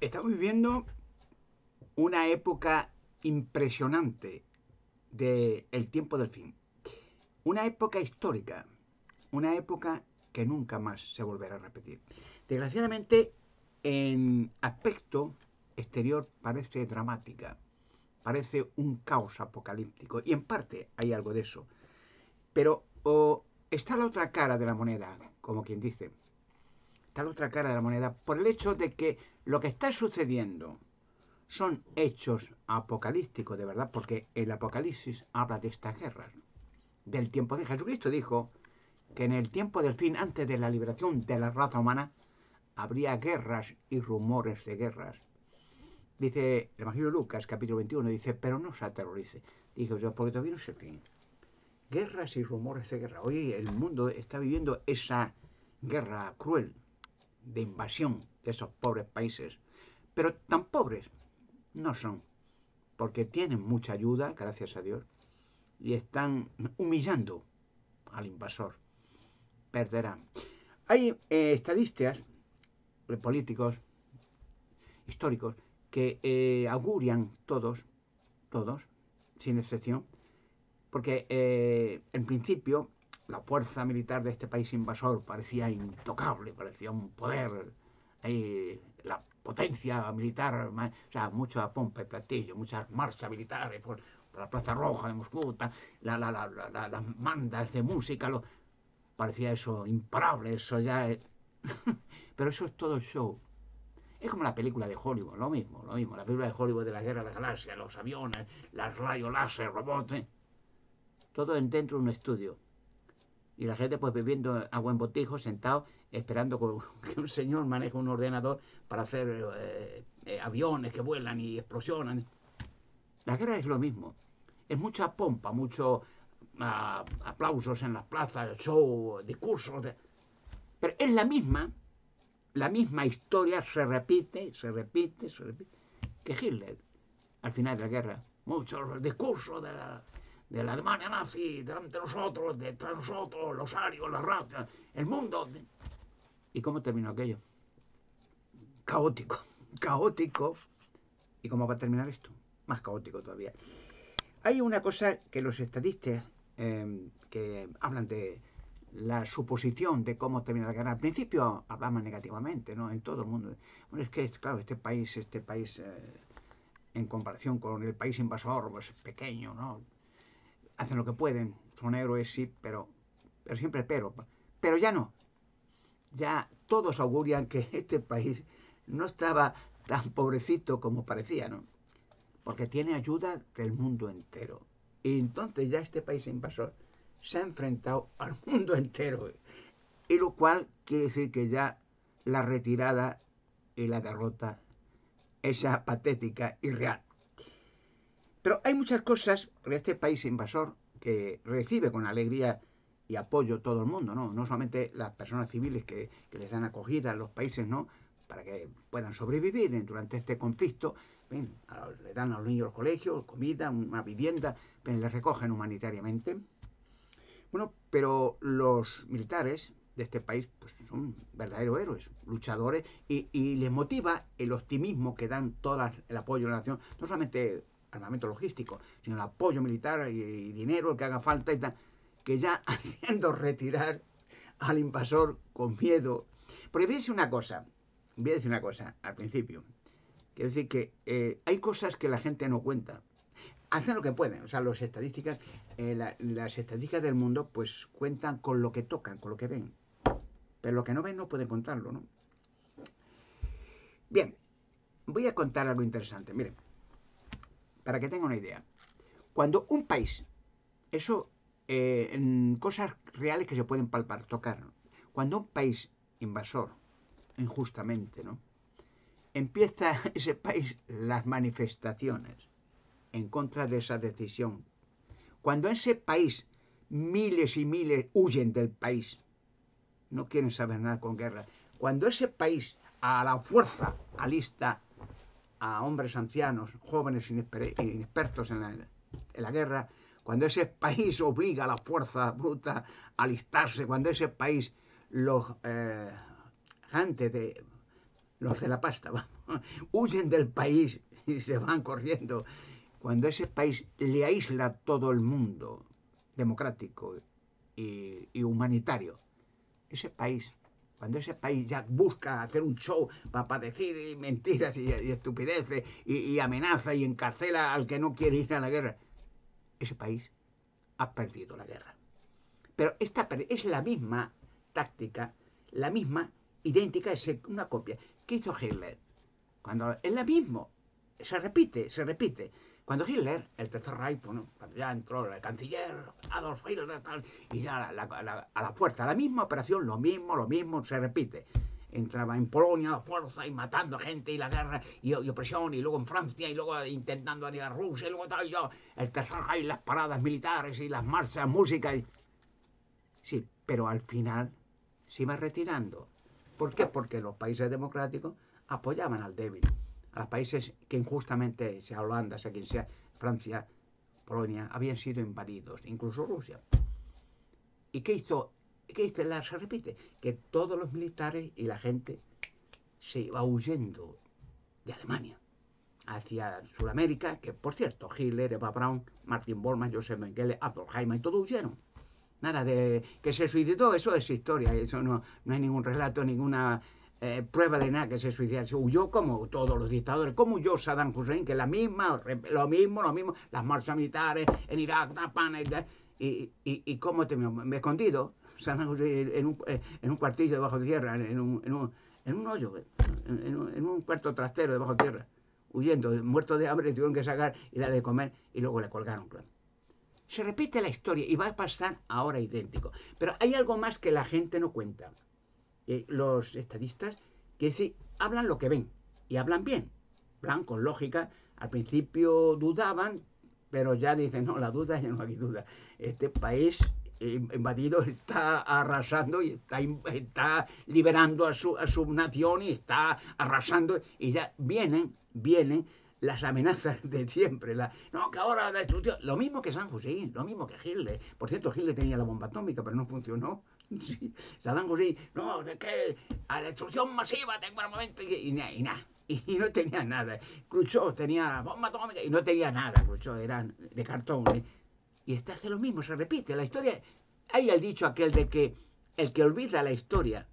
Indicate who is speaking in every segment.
Speaker 1: Estamos viviendo una época impresionante del tiempo del fin. Una época histórica, una época que nunca más se volverá a repetir. Desgraciadamente, en aspecto exterior parece dramática, parece un caos apocalíptico, y en parte hay algo de eso. Pero está la otra cara de la moneda, como quien dice. Está la otra cara de la moneda por el hecho de que lo que está sucediendo son hechos apocalípticos de verdad, porque el Apocalipsis habla de estas guerras, del tiempo de Jesucristo dijo que en el tiempo del fin, antes de la liberación de la raza humana, habría guerras y rumores de guerras. Dice el Evangelio Lucas, capítulo 21, dice, pero no se aterrorice. Dijo yo, porque todavía no es el fin. Guerras y rumores de guerra. Hoy el mundo está viviendo esa guerra cruel de invasión de esos pobres países. Pero tan pobres no son, porque tienen mucha ayuda, gracias a Dios, y están humillando al invasor. Perderán. Hay eh, estadistas políticos, históricos, que eh, augurian todos, todos, sin excepción, porque eh, en principio la fuerza militar de este país invasor parecía intocable, parecía un poder, la potencia militar, o sea, mucha pompa y platillo, muchas marchas militares por, la Plaza Roja de Moscú, la, las mandas de música, lo, parecía eso imparable, eso ya... Pero eso es todo show. Es como la película de Hollywood, lo mismo, lo mismo. La película de Hollywood de la guerra de la galaxia, los aviones, las rayos láser, robots. ¿eh? Todo dentro de un estudio. Y la gente pues viviendo a buen botijo, sentado, esperando que un señor maneje un ordenador para hacer eh, eh, aviones que vuelan y explosionan. La guerra es lo mismo. Es mucha pompa, mucho ah, aplausos en las plazas, show, discursos. Pero es la misma, la misma historia se repite, se repite, se repite, que Hitler al final de la guerra. Muchos discursos de la, de la Alemania nazi, delante de nosotros, detrás de nosotros, los arios, las razas, el mundo. ¿Y cómo terminó aquello? Caótico, caótico. ¿Y cómo va a terminar esto? Más caótico todavía. Hay una cosa que los estadistas em, que hablan de la suposición de cómo termina la guerra. Al principio hablaban negativamente, ¿no? En todo el mundo. Bueno, es que, claro, este país, este país, eh, en comparación con el país invasor, pues pequeño, ¿no? Hacen lo que pueden, son héroes, sí, pero, pero siempre pero. Pero ya no. Ya todos augurian que este país no estaba tan pobrecito como parecía, ¿no? Porque tiene ayuda del mundo entero. Y entonces ya este país invasor se ha enfrentado al mundo entero. Y lo cual quiere decir que ya la retirada y la derrota es patética y real. Pero hay muchas cosas de este país invasor que recibe con alegría y apoyo todo el mundo, ¿no? No solamente las personas civiles que, les dan acogida en los países, ¿no? Para que puedan sobrevivir durante este conflicto. le dan a los niños los colegios, comida, una vivienda, les recogen humanitariamente. Bueno, pero los militares de este país pues, son verdaderos héroes, luchadores, y, y les motiva el optimismo que dan todo el apoyo de la nación, no solamente armamento logístico, sino el apoyo militar y, dinero, el que haga falta y tal, que ya haciendo retirar al invasor con miedo. Porque decir una cosa, voy a decir una cosa al principio. Quiero decir que eh, hay cosas que la gente no cuenta. Hacen lo que pueden, o sea, las estadísticas, eh, las estadísticas del mundo, pues cuentan con lo que tocan, con lo que ven. Pero lo que no ven no pueden contarlo, ¿no? Bien, voy a contar algo interesante. Miren, para que tenga una idea. Cuando un país, eso, eh, en cosas reales que se pueden palpar, tocar, cuando un país invasor, injustamente, ¿no? Empieza ese país las manifestaciones en contra de esa decisión. Cuando ese país miles y miles huyen del país, no quieren saber nada con guerra. Cuando ese país a la fuerza alista a hombres ancianos, jóvenes inexpertos en la, guerra, cuando ese país obliga a la fuerza bruta a alistarse, cuando ese país los eh, de los de la pasta, huyen del país y se van corriendo. Cuando ese país le aísla todo el mundo democrático y humanitario, ese país cuando ese país ya busca hacer un show para, decir mentiras y, estupideces y, amenaza y encarcela al que no quiere ir a la guerra, ese país ha perdido la guerra. Pero esta es la misma táctica, la misma idéntica, es una copia. ¿Qué hizo Hitler? Cuando es la misma, se repite, se repite. Cuando Hitler, el tercer Reich, cuando ya entró el canciller Adolf Hitler y ya a la, fuerza, la misma operación, lo mismo, lo mismo, se repite. Entraba en Polonia a fuerza y matando gente y la guerra y, opresión, y luego en Francia y luego intentando a Rusia y luego tal, y yo, el tercer Reich, las paradas militares y las marchas, música. Y... Sí, pero al final se iba retirando. ¿Por qué? Porque los países democráticos apoyaban al débil a los países que injustamente, sea Holanda, sea quien sea, Francia, Polonia, habían sido invadidos, incluso Rusia. ¿Y qué hizo? ¿Qué hizo? La, se repite, que todos los militares y la gente se iba huyendo de Alemania hacia Sudamérica, que por cierto, Hitler, Eva Braun, Martin Bormann, Joseph Mengele, Adolf y todos huyeron. Nada de que se suicidó, eso es historia, eso no, no hay ningún relato, ninguna eh, prueba de nada que se suicidara. Se huyó como todos los dictadores, como huyó Saddam Hussein, que la misma, lo mismo, lo mismo, las marchas militares en Irak, y, y, y cómo me he escondido, Saddam Hussein en un, eh, en un cuartillo debajo de tierra, en un, en un, en un hoyo, en, un, en un cuarto trastero debajo de tierra, huyendo, muerto de hambre, tuvieron que sacar y darle de comer y luego le colgaron, Se repite la historia y va a pasar ahora idéntico. Pero hay algo más que la gente no cuenta los estadistas que sí hablan lo que ven y hablan bien, hablan con lógica. Al principio dudaban, pero ya dicen, no, la duda ya no hay duda. Este país invadido está arrasando y está, está liberando a su, a su nación y está arrasando y ya vienen, vienen las amenazas de siempre. La, no, que ahora la destrucción. Lo mismo que San José, lo mismo que Hitler. Por cierto, Hitler tenía la bomba atómica, pero no funcionó. Sí, Saddam Hussein, no, es que a destrucción masiva tengo el momento y, y, nada. Y, no tenía nada. Khrushchev tenía bomba atómica y no tenía nada. Khrushchev eran de cartón. ¿eh? Y está hace lo mismo, se repite. La historia. Hay el dicho aquel de que el que olvida la historia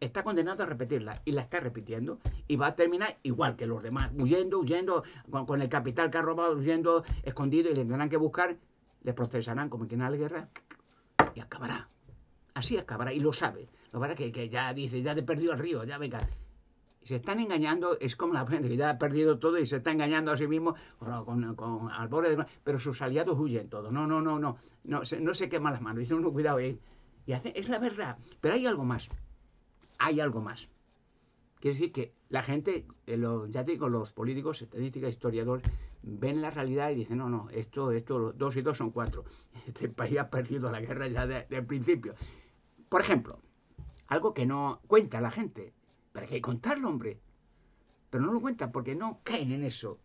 Speaker 1: está condenado a repetirla y la está repitiendo y va a terminar igual que los demás, huyendo, huyendo, con, el capital que ha robado, huyendo, escondido y le tendrán que buscar, le procesarán como quien a la guerra y acabará. Así acabará y lo sabe. Lo verdad que, que ya dice, ya he perdido el río, ya venga. Se están engañando, es como la gente que ya ha perdido todo y se está engañando a sí mismo con, con, al borde de... Pero sus aliados huyen todos. No, no, no, no. No, se, no se queman las manos. Dicen, no, cuidado, eh. Y hace, es la verdad. Pero hay algo más. Hay algo más. Quiere decir que la gente, eh, ya te digo, los políticos, estadísticas, historiadores, ven la realidad y dicen, no, no, esto, esto, dos y dos son cuatro. Este país ha perdido la guerra ya desde el principio. Por ejemplo, algo que no cuenta la gente, pero hay que contarlo, hombre. Pero no lo cuentan porque no caen en eso.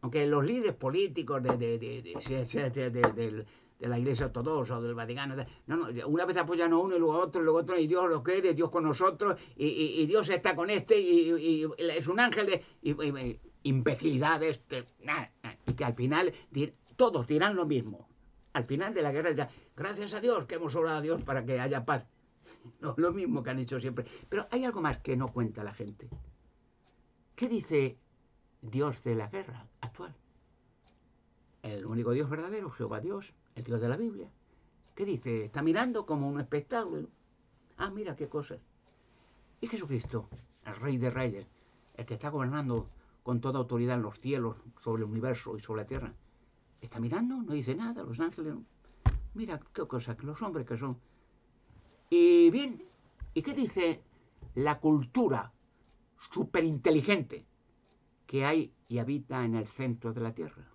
Speaker 1: Aunque los líderes políticos de, de, de, la Iglesia Ortodoxa o del Vaticano, no, no, una vez apoyan a uno y luego a otro y luego otro, y Dios lo quiere, Dios con nosotros, y, Dios está con este, y, es un ángel de y, y que al final todos dirán lo mismo. Al final de la guerra dirán, Gracias a Dios que hemos orado a Dios para que haya paz. No, lo mismo que han hecho siempre. Pero hay algo más que no cuenta la gente. ¿Qué dice Dios de la guerra actual? El único Dios verdadero, Jehová Dios, el Dios de la Biblia. ¿Qué dice? Está mirando como un espectáculo. Ah, mira qué cosas. Y Jesucristo, el Rey de Reyes, el que está gobernando con toda autoridad en los cielos, sobre el universo y sobre la tierra, está mirando, no dice nada, los ángeles. Mira qué cosa, los hombres que son. Y bien, ¿y qué dice la cultura superinteligente que hay y habita en el centro de la Tierra?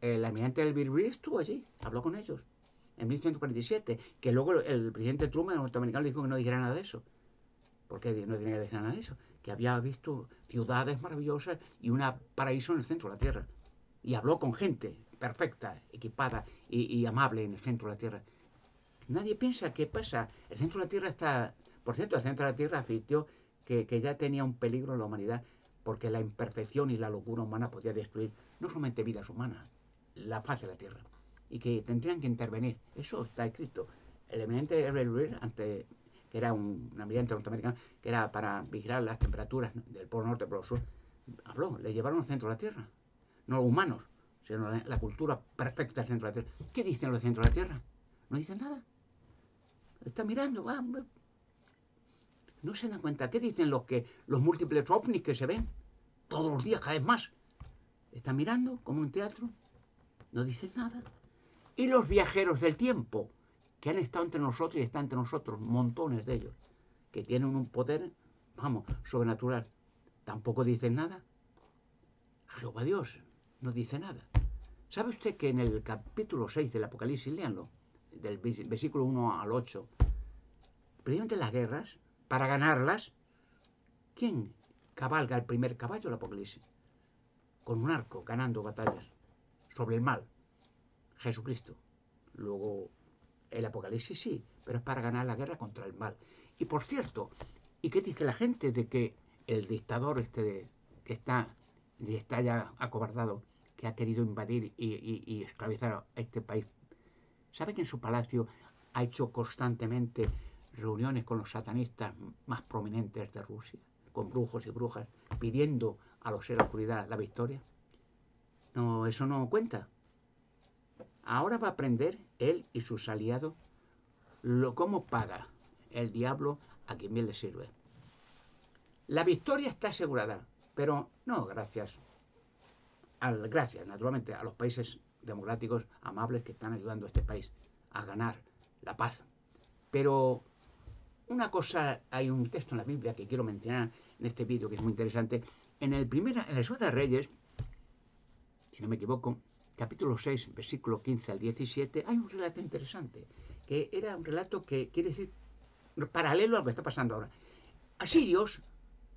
Speaker 1: El almirante del Birbir estuvo allí, habló con ellos en 1147, que luego el presidente Truman, el norteamericano, dijo que no dijera nada de eso. porque no tenía que decir nada de eso? Que había visto ciudades maravillosas y un paraíso en el centro de la Tierra. Y habló con gente, perfecta, equipada y, amable en el centro de la Tierra. Nadie piensa qué pasa. El centro de la Tierra está, por cierto, el centro de la Tierra advirtió que, que ya tenía un peligro en la humanidad porque la imperfección y la locura humana podía destruir no solamente vidas humanas, la faz de la Tierra, y que tendrían que intervenir. Eso está escrito. El eminente Herbert ante, que era un, un almirante norteamericano, que era para vigilar las temperaturas del polo norte y polo sur, habló, le llevaron al centro de la Tierra. No los humanos, sino la, cultura perfecta del centro de la Tierra. ¿Qué dicen los centros de la Tierra? No dicen nada. Está mirando, va. No se dan cuenta. ¿Qué dicen los que los múltiples ovnis que se ven todos los días, cada vez más? Están mirando como un teatro. No dicen nada. Y los viajeros del tiempo, que han estado entre nosotros y están entre nosotros, montones de ellos, que tienen un poder, vamos, sobrenatural. Tampoco dicen nada. Jehová Dios no dice nada. ¿Sabe usted que en el capítulo 6 del Apocalipsis, léanlo, del versículo 1 al 8, precisamente las guerras, para ganarlas, ¿quién cabalga el primer caballo del Apocalipsis? Con un arco, ganando batallas sobre el mal. Jesucristo. Luego, el Apocalipsis sí, pero es para ganar la guerra contra el mal. Y por cierto, ¿y qué dice la gente de que el dictador este que está, está ya acobardado, que ha querido invadir y, esclavizar a este país ¿Sabe que en su palacio ha hecho constantemente reuniones con los satanistas más prominentes de Rusia, con brujos y brujas, pidiendo a los de la oscuridad la victoria? No, eso no cuenta. Ahora va a aprender él y sus aliados lo, cómo paga el diablo a quien bien le sirve. La victoria está asegurada, pero no gracias, gracias naturalmente a los países democráticos amables que están ayudando a este país a ganar la paz. Pero una cosa, hay un texto en la Biblia que quiero mencionar en este vídeo que es muy interesante. En el primera, en el Segunda de Reyes, si no me equivoco, capítulo 6, versículo 15 al 17, hay un relato interesante, que era un relato que quiere decir paralelo a lo que está pasando ahora. Asirios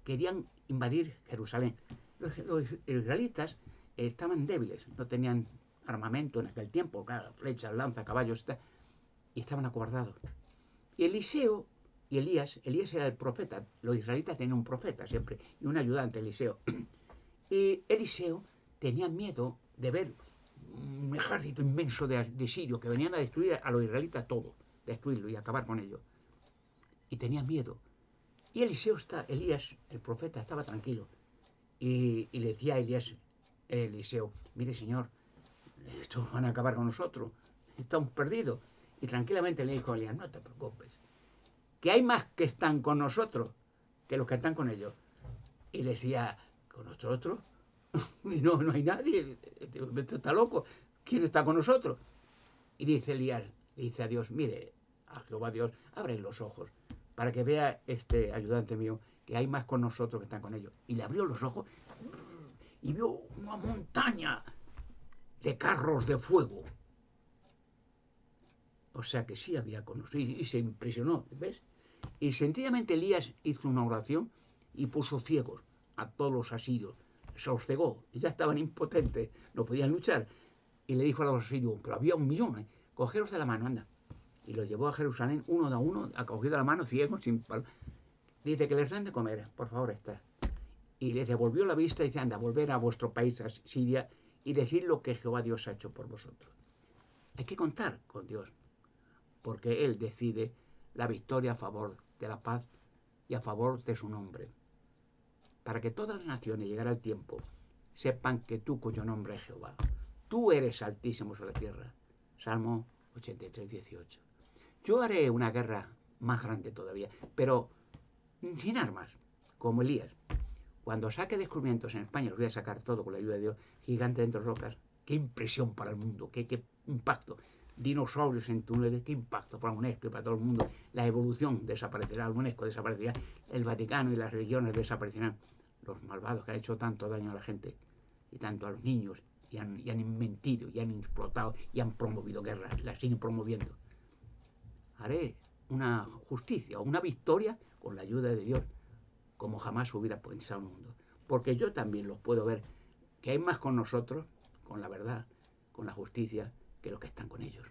Speaker 1: querían invadir Jerusalén. Los israelitas estaban débiles, no tenían armamento en aquel tiempo, claro, flechas, lanza, caballos, y estaban acobardados. Y Eliseo y Elías, Elías era el profeta, los israelitas tenían un profeta siempre, y un ayudante, Eliseo. Y Eliseo tenía miedo de ver un ejército inmenso de, de sirios que venían a destruir a los israelitas todo, destruirlo y acabar con ellos. Y tenía miedo. Y Eliseo está, Elías, el profeta, estaba tranquilo. Y, y le decía a Elías, Eliseo, mire señor, estos van a acabar con nosotros, estamos perdidos. Y tranquilamente le dijo a Elías, no te preocupes, que hay más que están con nosotros que los que están con ellos. Y le decía, ¿con nosotros? y no, no hay nadie, esto está loco, ¿quién está con nosotros? Y dice Elías, dice a Dios, mire, a Jehová Dios, abre los ojos para que vea este ayudante mío que hay más con nosotros que están con ellos. Y le abrió los ojos y vio una montaña de carros de fuego. O sea que sí había conocido y se impresionó, ¿ves? Y sencillamente Elías hizo una oración y puso ciegos a todos los asirios. Se los cegó ya estaban impotentes, no podían luchar. Y le dijo a los asirios, pero había un millón, ¿eh? cogeros de la mano, anda. Y los llevó a Jerusalén uno a uno, acogido de la mano, ciegos, sin. Dice que les den de comer, por favor, está. Y les devolvió la vista y dice, anda, volver a vuestro país, a Siria, y decir lo que Jehová Dios ha hecho por vosotros. Hay que contar con Dios, porque Él decide la victoria a favor de la paz y a favor de su nombre. Para que todas las naciones, llegara el tiempo, sepan que tú cuyo nombre es Jehová, tú eres altísimo sobre la tierra. Salmo 83, 18. Yo haré una guerra más grande todavía, pero sin armas, como Elías. Cuando saque descubrimientos en España, los voy a sacar todo con la ayuda de Dios, gigante dentro de rocas, qué impresión para el mundo, qué, impacto. Dinosaurios en túneles, qué impacto para UNESCO y para todo el mundo. La evolución desaparecerá, el UNESCO desaparecerá, el Vaticano y las religiones desaparecerán. Los malvados que han hecho tanto daño a la gente y tanto a los niños y han, y mentido y han explotado y han promovido guerras, las siguen promoviendo. Haré una justicia, una victoria con la ayuda de Dios como jamás hubiera pensado el mundo. Porque yo también los puedo ver, que hay más con nosotros, con la verdad, con la justicia, que los que están con ellos.